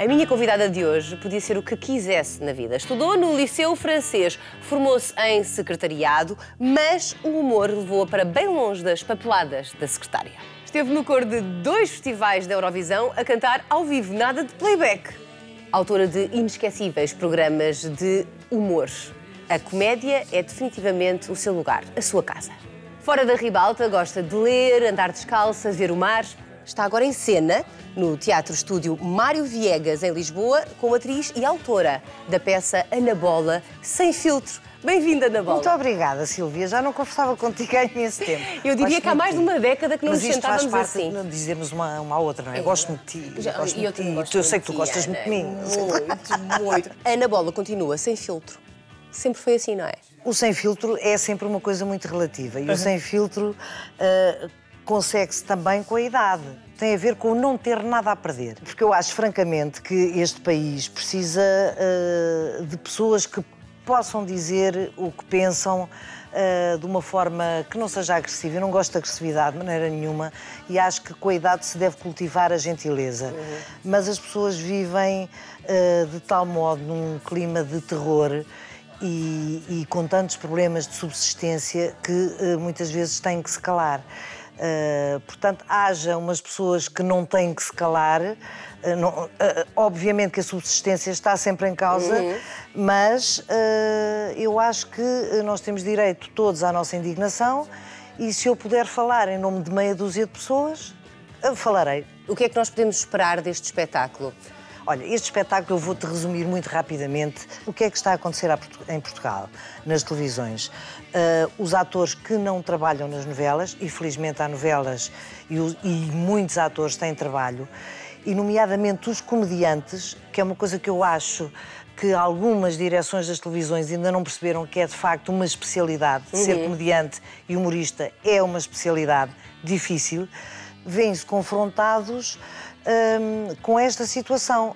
A minha convidada de hoje podia ser o que quisesse na vida. Estudou no Liceu Francês, formou-se em secretariado, mas o humor levou-a para bem longe das papeladas da secretária. Esteve no coro de dois festivais da Eurovisão a cantar ao vivo, nada de playback. Autora de inesquecíveis programas de humor. A comédia é definitivamente o seu lugar, a sua casa. Fora da ribalta, gosta de ler, andar descalça, ver o mar. Está agora em cena no Teatro Estúdio Mário Viegas, em Lisboa, com a atriz e autora da peça Ana Bola, Sem Filtro. Bem-vinda, Ana Bola. Muito obrigada, Silvia. Já não conversava contigo há imenso tempo. Eu diria Gosto que há mais de uma década que não Mas nos isto faz sentávamos parte assim. de dizermos uma, uma à outra, não é? Gosto muito de ti. Já- gosto eu muito ti. gosto Eu sei que tu gostas muito de mim. Muito, muito. Ana Bola continua sem filtro. Sempre foi assim, não é? O sem filtro é sempre uma coisa muito relativa e o sem filtro ah, consegue-se também com a idade. Tem a ver com não ter nada a perder. Porque eu acho, francamente, que este país precisa ah, de pessoas que possam dizer o que pensam ah, de uma forma que não seja agressiva. Eu não gosto de agressividade de maneira nenhuma e acho que com a idade se deve cultivar a gentileza. Mas as pessoas vivem ah, de tal modo num clima de terror e, e com tantos problemas de subsistência que eh, muitas vezes têm que se calar. Eh, portanto, haja umas pessoas que não têm que se calar. eh, não- eh, obviamente que a subsistência está sempre em causa, mas eh, eu acho que nós temos direito todos à nossa indignação e se eu puder falar em nome de meia dúzia de pessoas, falarei. O que é que nós podemos esperar deste espetáculo? Olha, este espetáculo eu vou-te resumir muito rapidamente o que é que está a acontecer em Portugal, nas televisões. Ah, os atores que não trabalham nas novelas, e felizmente há novelas e, e muitos atores têm trabalho, e nomeadamente os comediantes, que é uma coisa que eu acho que algumas direções das televisões ainda não perceberam que é de facto uma especialidade. Ser comediante e humorista é uma especialidade difícil. Vêm-se confrontados hum, com esta situação.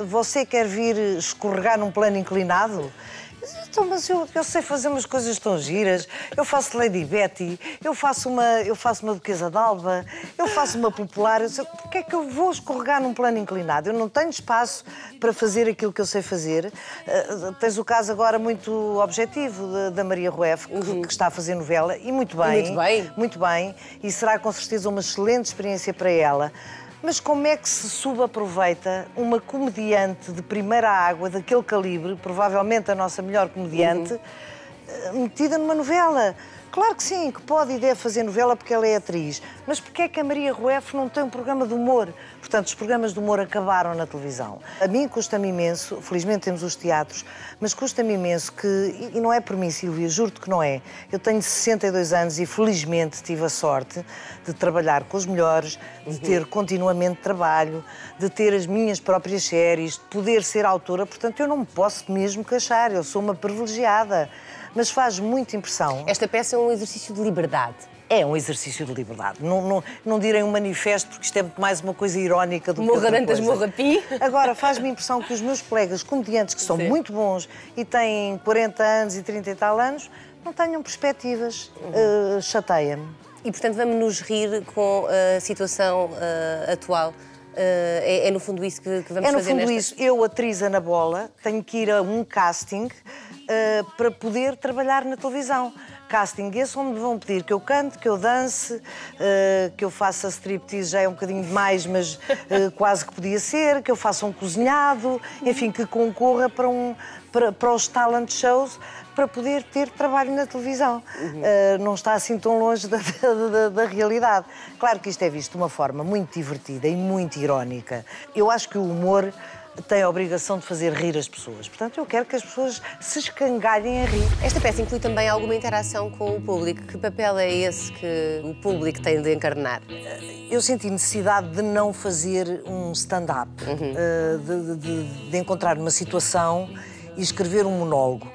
Uh, você quer vir escorregar num plano inclinado? Então, mas eu, eu sei fazer umas coisas tão giras. Eu faço Lady Betty, eu faço uma, eu faço uma Duquesa d'Alba, eu faço uma popular. Eu sei, Porquê é que eu vou escorregar num plano inclinado? Eu não tenho espaço para fazer aquilo que eu sei fazer. Uh, tens o caso agora muito objetivo da- da Maria Rueff, que, que está a fazer novela, e muito bem. muito bem. Muito bem. E será com certeza uma excelente experiência para ela. Mas como é que se subaproveita uma comediante de primeira água, daquele calibre, provavelmente a nossa melhor comediante, eh, metida numa novela? Claro que sim, que pode e deve fazer novela porque ela é atriz. Mas porquê é que a Maria Rueff não tem um programa de humor? Portanto, os programas de humor acabaram na televisão. A mim custa-me imenso, felizmente temos os teatros, mas custa-me imenso que, e não é por mim, Silvia, juro-te que não é. Eu tenho 62 anos e felizmente tive a sorte de trabalhar com os melhores, de ter continuamente trabalho, de ter as minhas próprias séries, de poder ser autora. Portanto, eu não me posso mesmo queixar, eu sou uma privilegiada. Mas faz muita impressão. Esta peça é um exercício de liberdade. É um exercício de liberdade. Não, não, não direi um manifesto, porque isto é muito mais uma coisa irónica do que Morra outra Dantas, coisa. morra Pi. Agora, faz-me impressão que os meus colegas comediantes, que são Sim. muito bons e têm 40 anos e 30 e tal anos, não tenham perspectivas. Uhum. Uh, Chateia-me. E, portanto, vamos nos rir com a situação ah, atual. Ah, é, é, no fundo, isso que, que vamos É no fazer fundo nesta... isso. Eu, atriz Ana Bola, tenho que ir a um casting uh, para poder trabalhar na televisão. Casting esse onde me vão pedir que eu cante, que eu dance, uh, que eu faça striptease, já é um bocadinho demais, mas uh, quase que podia ser, que eu faça um cozinhado, enfim, que concorra para, um, para, para os talent shows para poder ter trabalho na televisão. Uh, não está assim tão longe da, da- da- da realidade. Claro que isto é visto de uma forma muito divertida e muito irónica. Eu acho que o humor tem a obrigação de fazer rir as pessoas. Portanto, eu quero que as pessoas se escangalhem a rir. Esta peça inclui também alguma interação com o público. Que papel é esse que o público tem de encarnar? Eu senti necessidade de não fazer um stand-up, uh, de, de- de encontrar uma situação e escrever um monólogo.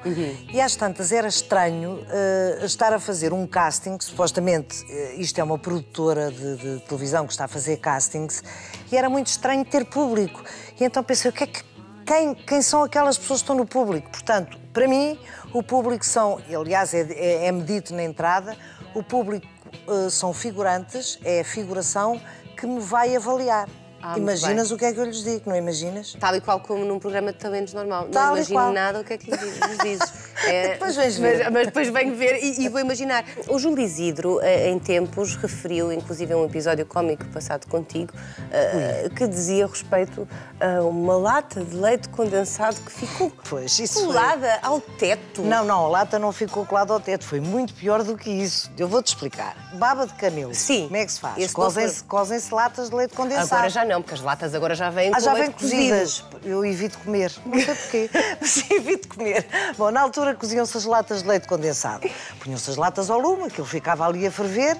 E às tantas era estranho uh, estar a fazer um casting, supostamente uh, isto é uma produtora de, de televisão que está a fazer castings, e era muito estranho ter público. E então pensei, o que é que quem, quem são aquelas pessoas que estão no público. Portanto, para mim, o público são, aliás, é, é, é medido na entrada, o público eh, são figurantes, é a figuração que me vai avaliar. Ah, imaginas o que é que eu lhes digo, não imaginas? Tal e qual como num programa de talentos normal. Tal não imagino qual. nada o que é que lhes dizes. É, Depois vais ver. Mas, mas depois venho ver e, e vou imaginar. O Júlio Isidro, eh, em tempos, referiu, inclusive, a um episódio cómico passado contigo, eh, que dizia respeito a uma lata de leite condensado que ficou Pois, isso foi- colada ao teto. Não, não, a lata não ficou colada ao teto, foi muito pior do que isso. Eu vou-te explicar. Baba de camelo. Sim. Como é que se faz? Cozem-se cozem-se latas de leite condensado. Agora já não, porque as latas agora já vêm Ah, já cozido. cozidas. Eu evito comer. Não sei porquê, mas evito comer. Bom, na altura coziam-se as latas de leite condensado. Punham-se as latas ao lume, aquilo ficava ali a ferver.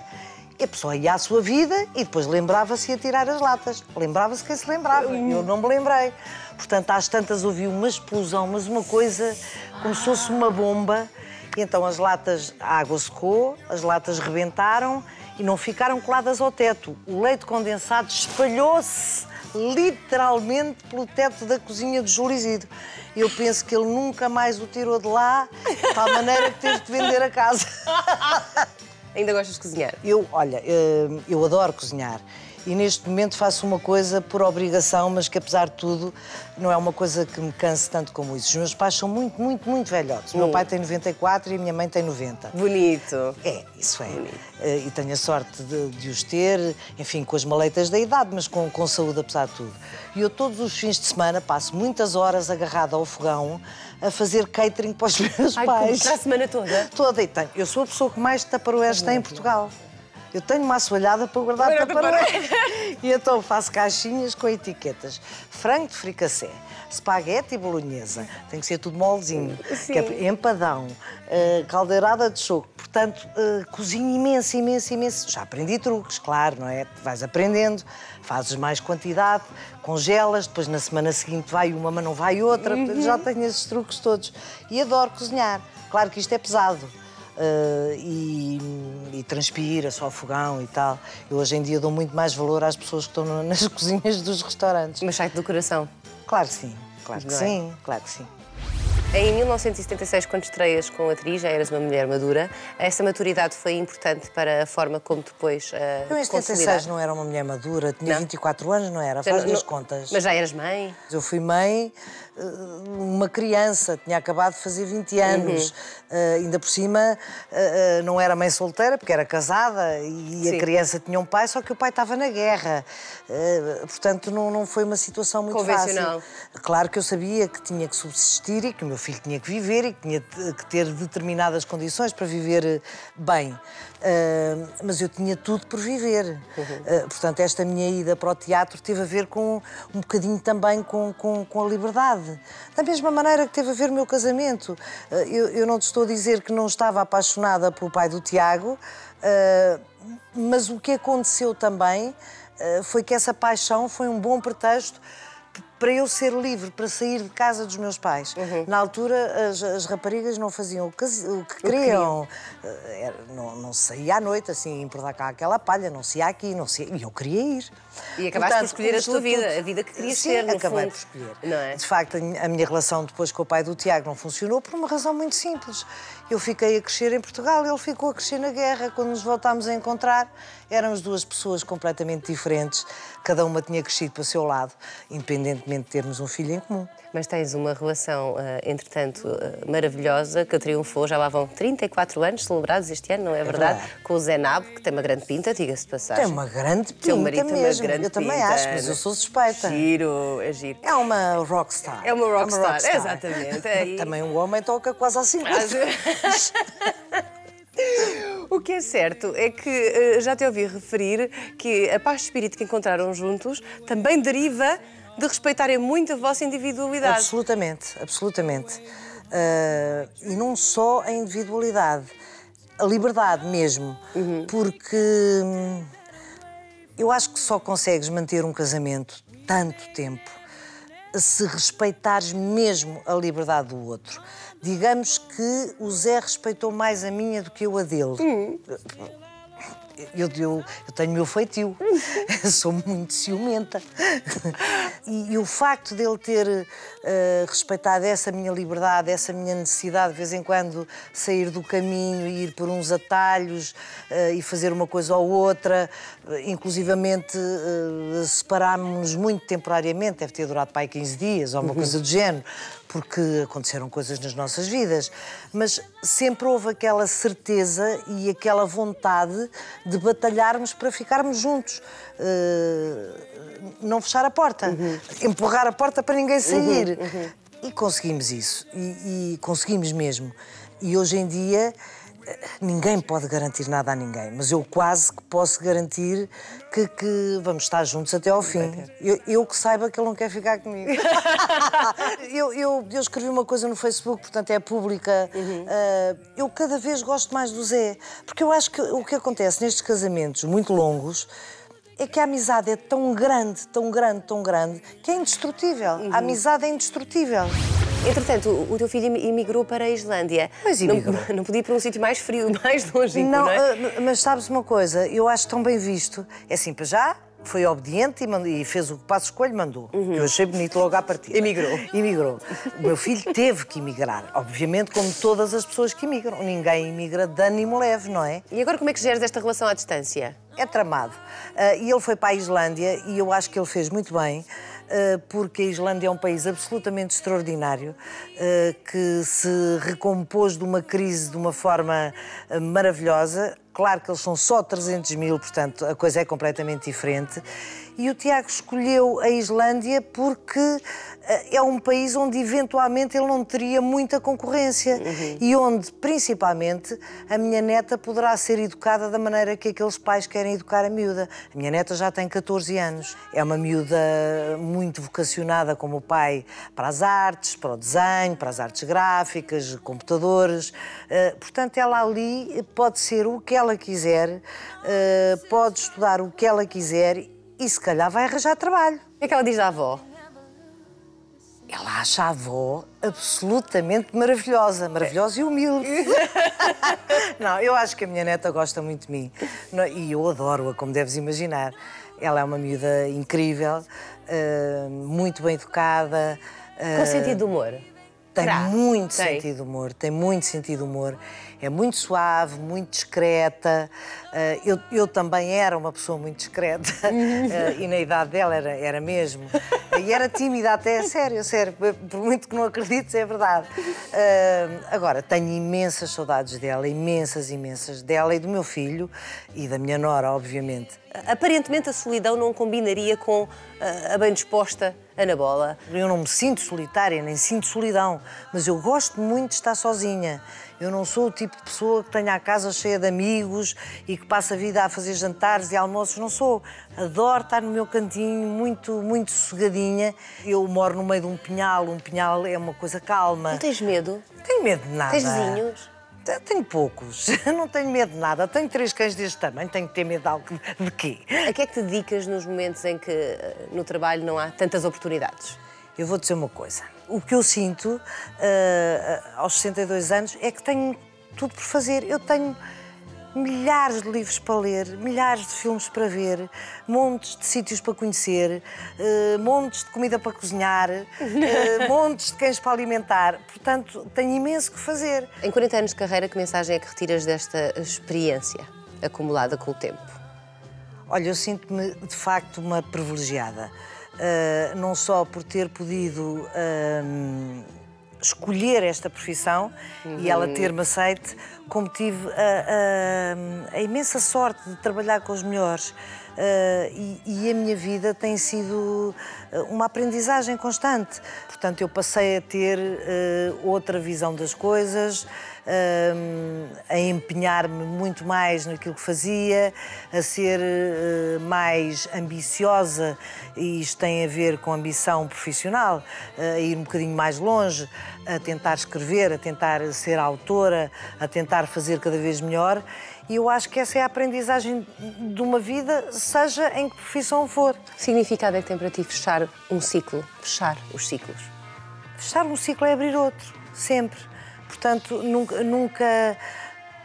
E a pessoa ia à sua vida e depois lembrava-se a tirar as latas. Lembrava-se quem se lembrava. Eu não me lembrei. Portanto, às tantas ouvi uma explosão, mas uma coisa como se fosse uma bomba. E então as latas, a água secou, as latas rebentaram e não ficaram coladas ao teto. O leite condensado espalhou-se literalmente pelo teto da cozinha do Júlio. Eu penso que ele nunca mais o tirou de lá, de tal maneira que teve que vender a casa. Ainda gostas de cozinhar? Eu, olha, eh, eu adoro cozinhar. E neste momento faço uma coisa por obrigação, mas que apesar de tudo não é uma coisa que me canse tanto como isso. Os meus pais são muito, muito, muito velhotes. O meu pai tem 94 e a minha mãe tem 90. Bonito. É, isso é. Eh, E tenho a sorte de, de os ter, enfim, com as maleitas da idade, mas com, com saúde apesar de tudo. E eu todos os fins de semana passo muitas horas agarrada ao fogão a fazer catering para os meus Ai, pais. para a semana toda? Toda e tenho. Eu sou a pessoa que mais taparoeiros tem em Portugal. Eu tenho uma assoalhada para guardar Guarda taparoeiros. e então faço caixinhas com etiquetas. Frango de fricassé, espaguete e bolonhesa. Tem que ser tudo moldezinho. Que é para- empadão, eh, caldeirada de choco. Portanto, eh, cozinho imenso, imenso, imenso. Já aprendi truques, claro, não é? Vais aprendendo, fazes mais quantidade, congelas, depois na semana seguinte vai uma, mas não vai outra. Já tenho esses truques todos. E adoro cozinhar. Claro que isto é pesado. Uh, e, e transpira só fogão e tal. Eu hoje em dia dou muito mais valor às pessoas que estão no- nas cozinhas dos restaurantes. Mas sai do coração. Claro que sim, claro que Não é? sim, claro que sim. Em 1976, quando estreias com a atriz, já eras uma mulher madura. Essa maturidade foi importante para a forma como depois uh, Eu em te 76 consolidaste? não era uma mulher madura, tinha Não? 24 anos, não era? Já Faz não- as contas. Mas já eras mãe? Eu fui mãe, uma criança, tinha acabado de fazer 20 anos. Eh, ainda por cima, eh, eh, não era mãe solteira, porque era casada e Sim. a criança tinha um pai, só que o pai estava na guerra. Eh, portanto, não, não foi uma situação muito Convencional. fácil. Claro que eu sabia que tinha que subsistir e que o meu filho tinha que viver e que tinha que ter determinadas condições para viver eh, bem. Mas eu tinha tudo por viver. Ah, portanto, esta minha ida para o teatro teve a ver com um bocadinho também com, com, com a liberdade. Da mesma maneira que teve a ver o meu casamento. Ah, eu, eu não te estou a dizer que não estava apaixonada pelo pai do Tiago, ah, mas o que aconteceu também ah, foi que essa paixão foi um bom pretexto para eu ser livre, para sair de casa dos meus pais. Na altura, as, as raparigas não faziam o que, o que queriam. Eh, não, não saía à noite, assim, por dar cá aquela palha, não se ia aqui, não se ia... E eu queria ir. E acabaste por escolher a tua vida, estatuto- a vida que querias Sim, ter, no acabei fundo. por escolher. Não é? De facto, a minha- relação depois com o pai do Tiago não funcionou por uma razão muito simples. Eu fiquei a crescer em Portugal, ele ficou a crescer na guerra. Quando nos voltámos a encontrar, éramos duas pessoas completamente diferentes. Cada uma tinha crescido para o seu lado, independentemente de termos um filho em comum. Mas tens uma relação, eh, entretanto, eh, maravilhosa, que triunfou. Já lá vão 34 anos celebrados este ano, não é, verdade? verdade. Com o Zé Nabo, que tem uma grande pinta, diga-se de passagem. Tem uma grande Teu pinta marido tem uma mesmo. grande eu também pinta, acho, mas eu sou suspeita. Giro, é giro. É uma rockstar. É uma rockstar, exatamente, é aí. Também um homem toca quase assim. O que é certo é que eh, já te ouvi referir que a paz de espírito que encontraram juntos também deriva de respeitarem muito a vossa individualidade. Absolutamente, absolutamente. Ah, e não só a individualidade, a liberdade mesmo. Porque hum, eu acho que só consegues manter um casamento tanto tempo se respeitares mesmo a liberdade do outro. Digamos que o Zé respeitou mais a minha do que eu a dele. Eu, eu, eu tenho meu feitio, sou muito ciumenta. E, e, o facto dele ter uh, respeitado essa minha liberdade, essa minha necessidade de vez em quando sair do caminho e ir por uns atalhos uh, e fazer uma coisa ou outra, uh, inclusivamente uh, separámos-nos muito temporariamente, deve ter durado aí 15 dias ou uma uhum. coisa do género, porque aconteceram coisas nas nossas vidas, mas sempre houve aquela certeza e aquela vontade de batalharmos para ficarmos juntos. Uh, não fechar a porta, uhum. empurrar a porta para ninguém sair. Uhum, uhum. E conseguimos isso, e, e conseguimos mesmo. E hoje em dia ninguém pode garantir nada a ninguém, mas eu quase que posso garantir que, que vamos estar juntos até ao fim. Eu, eu, que saiba que ele não quer ficar comigo. eu, eu, eu, escrevi uma coisa no Facebook, portanto é pública. Uhum. Uh, eu cada vez gosto mais do Zé, porque eu acho que o que acontece nestes casamentos muito longos é que a amizade é tão grande, tão grande, tão grande, que é indestrutível. Uhum. A amizade é indestrutível. Entretanto, o teu filho emigrou para a Islândia. Mas emigrou. Não, não podia ir para um sítio mais frio, mais longe, não, não é? Eh, mas sabes uma coisa? Eu acho tão bem visto. É assim, para já, foi obediente e, mandou, e, fez o que passo escolho mandou. Uhum. Eu achei bonito logo à partida. Emigrou. Emigrou. O meu filho teve que emigrar, obviamente, como todas as pessoas que emigram. Ninguém emigra de ânimo leve, não é? E agora como é que geres esta relação à distância? É tramado. Uh, e ele foi para a Islândia e eu acho que ele fez muito bem. Eh, porque a Islândia é um país absolutamente extraordinário, eh, que se recompôs de uma crise de uma forma eh, maravilhosa. Claro que eles são só 300 mil, portanto a coisa é completamente diferente. E o Tiago escolheu a Islândia porque é um país onde eventualmente ele não teria muita concorrência uhum. e onde, principalmente, a minha neta poderá ser educada da maneira que aqueles pais querem educar a miúda. A minha neta já tem 14 anos, é uma miúda muito vocacionada como o pai para as artes, para o desenho, para as artes gráficas, computadores. Uh, portanto, ela ali pode ser o que ela quiser, uh, pode estudar o que ela quiser e se calhar vai arranjar trabalho. O que é que ela diz à avó? ela acha a avó absolutamente maravilhosa, maravilhosa e humilde. não, eu acho que a minha neta gosta muito de mim e eu adoro-a, como deves imaginar. Ela é uma miúda incrível, uh, muito bem educada. Com sentido de humor? Tem muito tem. sentido humor, tem muito sentido humor. É muito suave, muito discreta. Uh, eu, eu também era uma pessoa muito discreta uh, e na idade dela era, era mesmo. E era tímida até, sério, sério. Por muito que não acredites, é verdade. Uh, agora, tenho imensas saudades dela, imensas, imensas. Dela e do meu filho e da minha nora, obviamente. Aparentemente a solidão não combinaria com a bem disposta Ana Bola. Eu não me sinto solitária, nem sinto solidão, mas eu gosto muito de estar sozinha. Eu não sou o tipo de pessoa que tenha a casa cheia de amigos e que passa a vida a fazer jantares e almoços. Não sou. Adoro estar no meu cantinho, muito, muito sossegadinha. Eu moro no meio de um pinhal. Um pinhal é uma coisa calma. Não tens medo? Tenho medo de nada. Tens vizinhos? Tenho poucos, não tenho medo de nada. Tenho três cães deste tamanho, tenho que ter medo de algo de quê? A que é que te dedicas nos momentos em que eh, no trabalho não há tantas oportunidades? Eu vou dizer uma coisa. O que eu sinto uh, aos 62 anos é que tenho tudo por fazer. Eu tenho milhares de livros para ler, milhares de filmes para ver, montes de sítios para conhecer, uh, montes de comida para cozinhar, uh, montes de cães para alimentar. Portanto, tenho imenso que fazer. Em 40 anos de carreira, que mensagem é que retiras desta experiência acumulada com o tempo? Olha, eu sinto-me de facto uma privilegiada. Uh, não só por ter podido escolher esta profissão uhum. e ela ter-me aceite, como tive a, a, a, imensa sorte de trabalhar com os melhores. Uh, e, e, a minha vida tem sido eh, uma aprendizagem constante. Portanto, eu passei a ter uh, outra visão das coisas, a empenhar-me muito mais naquilo que fazia, a ser uh, mais ambiciosa, e isto tem a ver com ambição profissional, uh, a ir um bocadinho mais longe, a tentar escrever, a tentar ser autora, a tentar fazer cada vez melhor. E eu acho que essa é a aprendizagem de uma vida, seja em que profissão for. Significado é que tem para ti fechar um ciclo, fechar os ciclos? Fechar um ciclo é abrir outro, sempre. Portanto, nunca, nunca,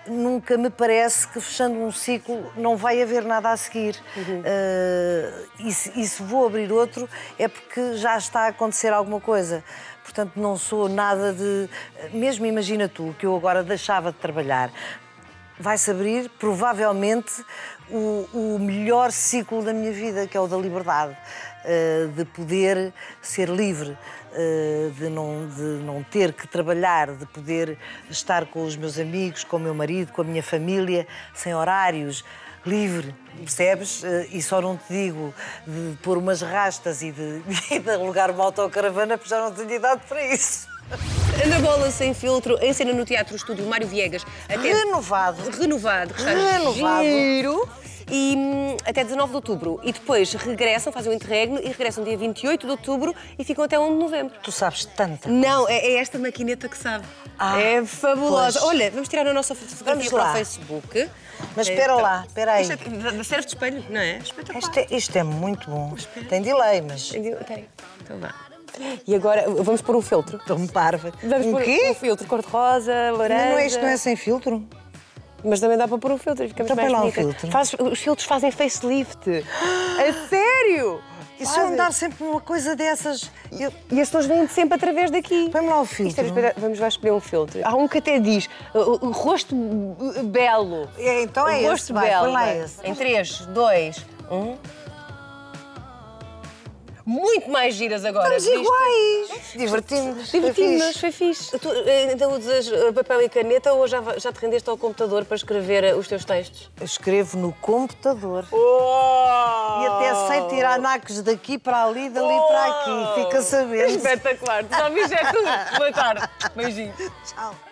nunca me parece que fechando um ciclo não vai haver nada a seguir. Uhum. Uh, e, se, e se vou abrir outro é porque já está a acontecer alguma coisa. Portanto, não sou nada de. Mesmo imagina tu que eu agora deixava de trabalhar, vai-se abrir provavelmente o, o, melhor ciclo da minha vida, que é o da liberdade, uh, de poder ser livre, uh, de, não, de não ter que trabalhar, de poder estar com os meus amigos, com o meu marido, com a minha família, sem horários. Livre, percebes? Uh, e só não te digo de pôr umas rastas e de, de alugar uma autocaravana, porque já não tenho idade para isso. Ana Bola sem filtro, em cena no Teatro Estúdio Mário Viegas. Até... Renovado. Renovado. Renovado. Giro. E hum, até 19 de outubro. E depois regressam, fazem o interregno e regressam dia 28 de outubro e ficam até 1 de novembro. Tu sabes tanta Não, é, é esta maquineta que sabe. Ah, é fabulosa. Pois. Olha, vamos tirar a nossa fotografia para o Facebook. Mas espera então, lá, espera aí. É, serve de espelho, não é? Espetacular. Isto é, isto é muito bom. Tem delay, mas... Tem, tem. Então vá. E agora vamos pôr um filtro. Estou-me parva. Vamos um pôr quê? um filtro cor-de-rosa, laranja. Não, não, isto não é sem filtro? Mas também dá para pôr um filtro e ficamos então mais lá um filtro. Faz, os filtros fazem facelift. a sério? E se eu andar sempre numa coisa dessas. Eu... E as pessoas vêm sempre através daqui. Põe-me lá o filtro. É, vamos lá escolher um filtro. Há um que até diz rosto belo. É, então é o esse. Rosto belo. Põe lá esse. Em 3, 2, 1 muito mais giras agora. Estamos iguais. Divertimos. Divertimos, foi fixe. Tu, eh, então usas eh, papel e caneta ou já, já te rendeste ao computador para escrever eh, os teus textos? Eu escrevo no computador. Oh! E até sei tirar nacos daqui para ali, dali oh! para aqui. Fica sabendo. Espetacular. Tu já viste é tudo. Boa tarde. Beijinho. Tchau.